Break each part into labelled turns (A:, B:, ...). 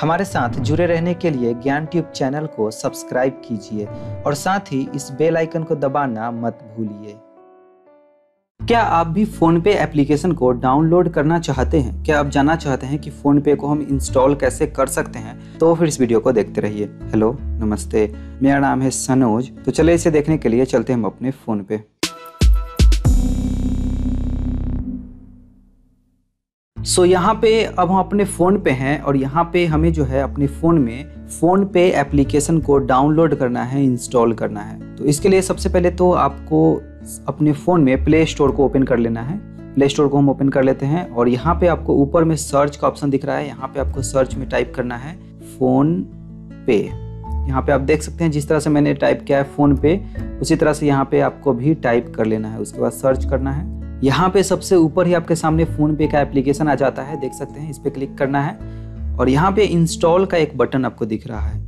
A: हमारे साथ जुड़े रहने के लिए ज्ञान ट्यूब चैनल को सब्सक्राइब कीजिए और साथ ही इस बेल आइकन को दबाना मत भूलिए। क्या आप भी फ़ोनपे एप्लीकेशन को डाउनलोड करना चाहते हैं? क्या आप जानना चाहते हैं कि फ़ोनपे को हम इंस्टॉल कैसे कर सकते हैं? तो फिर इस वीडियो को देखते रहिए। हेलो, नमस्ते, मेरा नाम है सनोज। तो चले इसे देखने के लिए चलते हम अपने फ़ोन पे सो so, यहाँ पे अब हम अपने फ़ोन पे हैं और यहाँ पे हमें जो है अपने फ़ोन में फ़ोन पे एप्लीकेशन को डाउनलोड करना है इंस्टॉल करना है। तो इसके लिए सबसे पहले तो आपको अपने फ़ोन में प्ले स्टोर को ओपन कर लेना है। प्ले स्टोर को हम ओपन कर लेते हैं और यहाँ पे आपको ऊपर में सर्च का ऑप्शन दिख रहा है। यहाँ पे आपको सर्च में टाइप करना है फ़ोन पे। यहाँ पे आप देख सकते हैं जिस तरह से मैंने टाइप किया है फ़ोन पे उसी तरह से यहाँ पे आपको भी टाइप कर लेना है। उसके बाद सर्च करना है। यहाँ पे सबसे ऊपर ही आपके सामने फ़ोन पे का एप्लीकेशन आ जाता है, देख सकते हैं, इस पर क्लिक करना है। और यहाँ पे इंस्टॉल का एक बटन आपको दिख रहा है।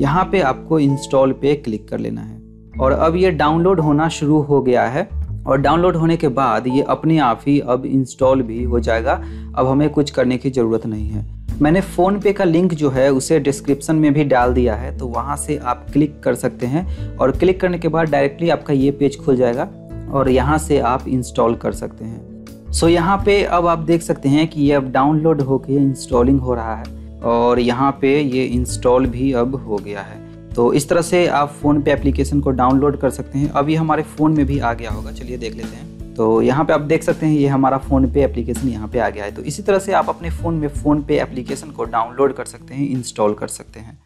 A: यहाँ पे आपको इंस्टॉल पे क्लिक कर लेना है। और अब ये डाउनलोड होना शुरू हो गया है। और डाउनलोड होने के बाद ये अपने आप ही अब इंस्टॉल भी हो जाएगा। अब हमें कुछ करने की ज़रूरत नहीं है। मैंने फ़ोन पे का लिंक जो है, उसे डिस्क्रिप्शन में भी डाल दिया है तो वहाँ से आप क्लिक कर सकते हैं। और क्लिक करने के बाद डायरेक्टली आपका ये पेज खुल जाएगा। और यहाँ से आप इंस्टॉल कर सकते हैं। सो so, यहाँ पे अब आप देख सकते हैं कि ये अब डाउनलोड होके इंस्टॉलिंग हो रहा है और यहाँ पे ये इंस्टॉल भी अब हो गया है। तो इस तरह से आप फ़ोन पे एप्लीकेशन को डाउनलोड कर सकते हैं। अभी हमारे फ़ोन में भी आ गया होगा। चलिए देख लेते हैं। तो यहाँ पे आप देख सकते हैं ये हमारा फ़ोन पे एप्लीकेशन यहाँ पे आ गया है। तो इसी तरह से आप अपने फ़ोन में फ़ोन पे एप्लीकेशन को डाउनलोड कर सकते हैं इंस्टॉल कर सकते हैं।